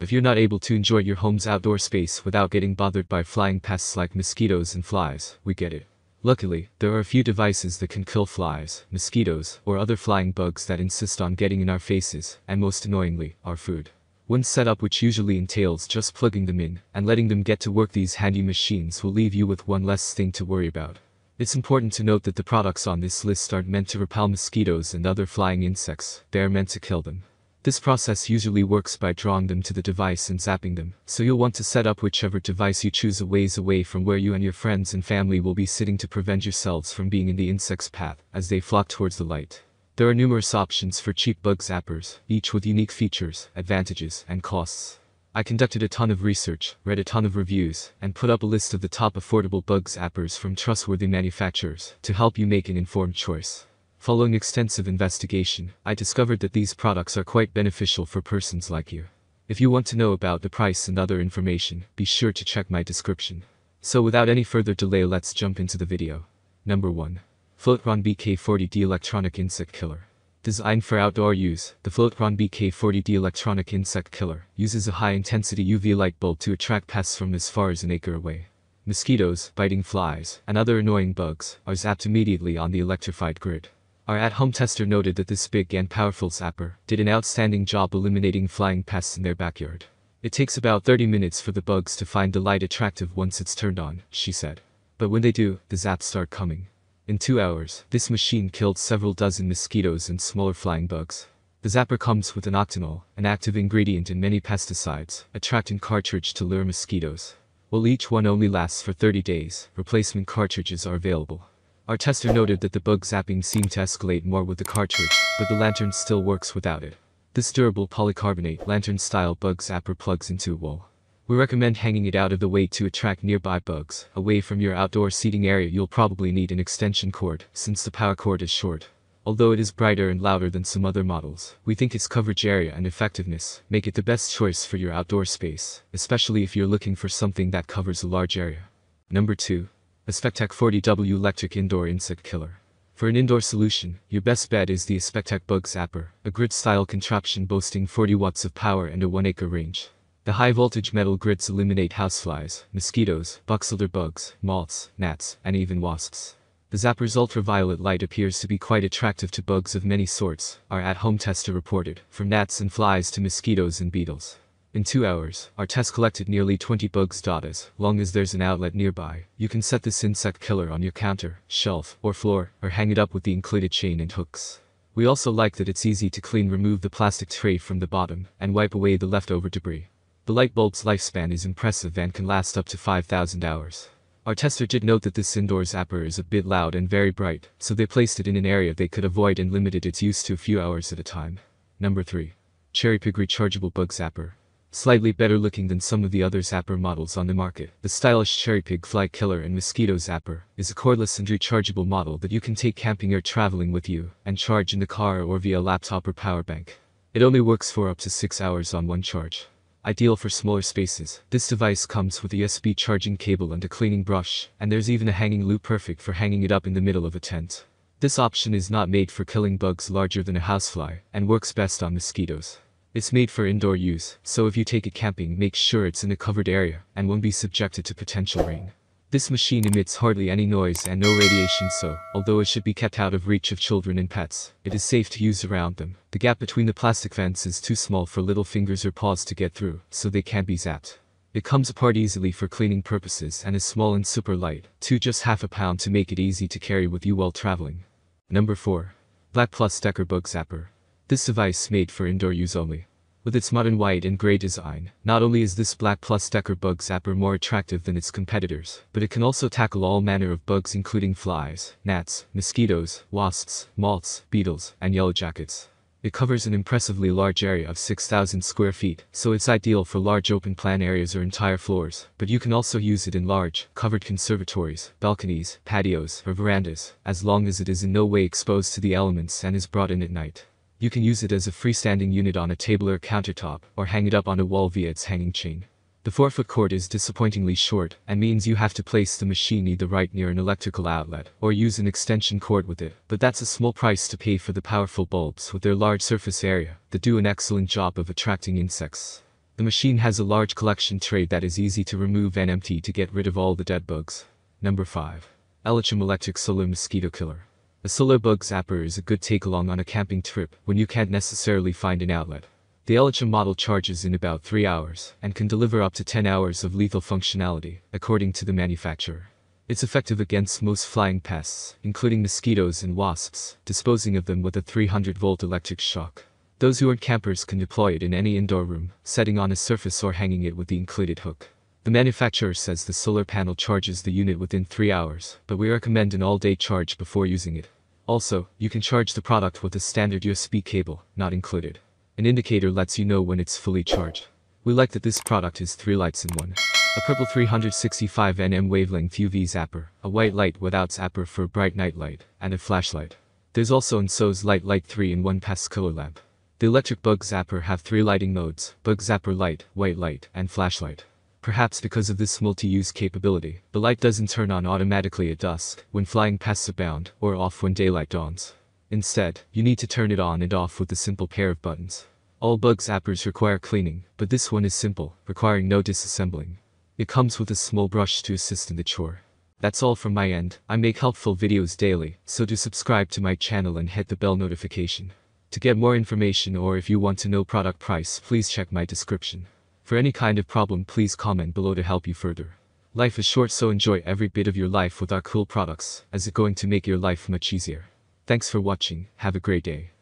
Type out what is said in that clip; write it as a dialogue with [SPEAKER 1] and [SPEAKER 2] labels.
[SPEAKER 1] If you're not able to enjoy your home's outdoor space without getting bothered by flying pests like mosquitoes and flies, we get it. Luckily, there are a few devices that can kill flies, mosquitoes, or other flying bugs that insist on getting in our faces, and most annoyingly, our food. One setup which usually entails just plugging them in and letting them get to work these handy machines will leave you with one less thing to worry about. It's important to note that the products on this list aren't meant to repel mosquitoes and other flying insects, they are meant to kill them. This process usually works by drawing them to the device and zapping them, so you'll want to set up whichever device you choose a ways away from where you and your friends and family will be sitting to prevent yourselves from being in the insect's path as they flock towards the light. There are numerous options for cheap bug zappers, each with unique features, advantages, and costs. I conducted a ton of research, read a ton of reviews, and put up a list of the top affordable bug zappers from trustworthy manufacturers to help you make an informed choice. Following extensive investigation, I discovered that these products are quite beneficial for persons like you. If you want to know about the price and other information, be sure to check my description. So without any further delay let's jump into the video. Number 1. Flowtron BK40D Electronic Insect Killer. Designed for outdoor use, the Flowtron BK40D electronic insect killer uses a high-intensity UV light bulb to attract pests from as far as an acre away. Mosquitoes, biting flies, and other annoying bugs are zapped immediately on the electrified grid. Our at-home tester noted that this big and powerful zapper did an outstanding job eliminating flying pests in their backyard. It takes about 30 minutes for the bugs to find the light attractive once it's turned on, she said. But when they do, the zaps start coming. In two hours, this machine killed several dozen mosquitoes and smaller flying bugs. The zapper comes with an octenol, an active ingredient in many pesticides, attracting cartridge to lure mosquitoes. While each one only lasts for 30 days, replacement cartridges are available. Our tester noted that the bug zapping seemed to escalate more with the cartridge, but the lantern still works without it. This durable polycarbonate lantern-style bug zapper plugs into a wall. We recommend hanging it out of the way to attract nearby bugs. Away from your outdoor seating area you'll probably need an extension cord, since the power cord is short. Although it is brighter and louder than some other models, we think its coverage area and effectiveness make it the best choice for your outdoor space, especially if you're looking for something that covers a large area. Number 2. Aspectek 40W Electric Indoor Insect Killer. For an indoor solution, your best bet is the Aspectek Bug Zapper, a grid-style contraption boasting 40 watts of power and a 1 acre range. The high-voltage metal grids eliminate houseflies, mosquitoes, boxelder bugs, moths, gnats, and even wasps. The zapper's ultraviolet light appears to be quite attractive to bugs of many sorts, our at-home tester reported, from gnats and flies to mosquitoes and beetles. In two hours, our test collected nearly 20 bugs. As long as there's an outlet nearby, you can set this insect killer on your counter, shelf, or floor, or hang it up with the included chain and hooks. We also like that it's easy to clean remove the plastic tray from the bottom and wipe away the leftover debris. The light bulb's lifespan is impressive and can last up to 5,000 hours. Our tester did note that this indoor zapper is a bit loud and very bright, so they placed it in an area they could avoid and limited its use to a few hours at a time. Number 3. Cherry Pig Rechargeable Bug Zapper. Slightly better looking than some of the other zapper models on the market, the stylish Cherry Pig Fly Killer and Mosquito Zapper is a cordless and rechargeable model that you can take camping or traveling with you and charge in the car or via laptop or power bank. It only works for up to 6 hours on one charge. Ideal for smaller spaces, this device comes with a USB charging cable and a cleaning brush, and there's even a hanging loop perfect for hanging it up in the middle of a tent. This option is not made for killing bugs larger than a housefly, and works best on mosquitoes. It's made for indoor use, so if you take it camping make sure it's in a covered area, and won't be subjected to potential rain. This machine emits hardly any noise and no radiation so, although it should be kept out of reach of children and pets, it is safe to use around them. The gap between the plastic vents is too small for little fingers or paws to get through, so they can't be zapped. It comes apart easily for cleaning purposes and is small and super light, to just half a pound to make it easy to carry with you while traveling. Number 4. Black Plus Decker Bug Zapper. This device made for indoor use only. With its modern white and gray design, not only is this Black Plus Decker Bug Zapper more attractive than its competitors, but it can also tackle all manner of bugs including flies, gnats, mosquitoes, wasps, moths, beetles, and yellow jackets. It covers an impressively large area of 6,000 square feet, so it's ideal for large open plan areas or entire floors, but you can also use it in large, covered conservatories, balconies, patios, or verandas, as long as it is in no way exposed to the elements and is brought in at night. You can use it as a freestanding unit on a table or countertop, or hang it up on a wall via its hanging chain. The 4-foot cord is disappointingly short, and means you have to place the machine either right near an electrical outlet, or use an extension cord with it, but that's a small price to pay for the powerful bulbs with their large surface area, that do an excellent job of attracting insects. The machine has a large collection tray that is easy to remove and empty to get rid of all the dead bugs. Number 5. Elechome Electric Solar Mosquito Killer. A solar bug zapper is a good take along on a camping trip when you can't necessarily find an outlet. The Elechome model charges in about 3 hours and can deliver up to 10 hours of lethal functionality, according to the manufacturer. It's effective against most flying pests, including mosquitoes and wasps, disposing of them with a 300 volt electric shock. Those who aren't campers can deploy it in any indoor room, setting on a surface or hanging it with the included hook. The manufacturer says the solar panel charges the unit within 3 hours, but we recommend an all-day charge before using it. Also, you can charge the product with a standard USB cable, not included. An indicator lets you know when it's fully charged. We like that this product is 3 lights in one. A purple 365 nm wavelength UV zapper, a white light without zapper for bright night light, and a flashlight. There's also Enso's Light Light 3 in 1 pass color lamp. The electric bug zapper have three lighting modes, bug zapper light, white light, and flashlight. Perhaps because of this multi-use capability, the light doesn't turn on automatically at dusk, when flying pests bound, or off when daylight dawns. Instead, you need to turn it on and off with a simple pair of buttons. All bug zappers require cleaning, but this one is simple, requiring no disassembling. It comes with a small brush to assist in the chore. That's all from my end, I make helpful videos daily, so do subscribe to my channel and hit the bell notification. To get more information or if you want to know product price please check my description. For any kind of problem please comment below to help you further. Life is short so enjoy every bit of your life with our cool products, as it going to make your life much easier. Thanks for watching, have a great day.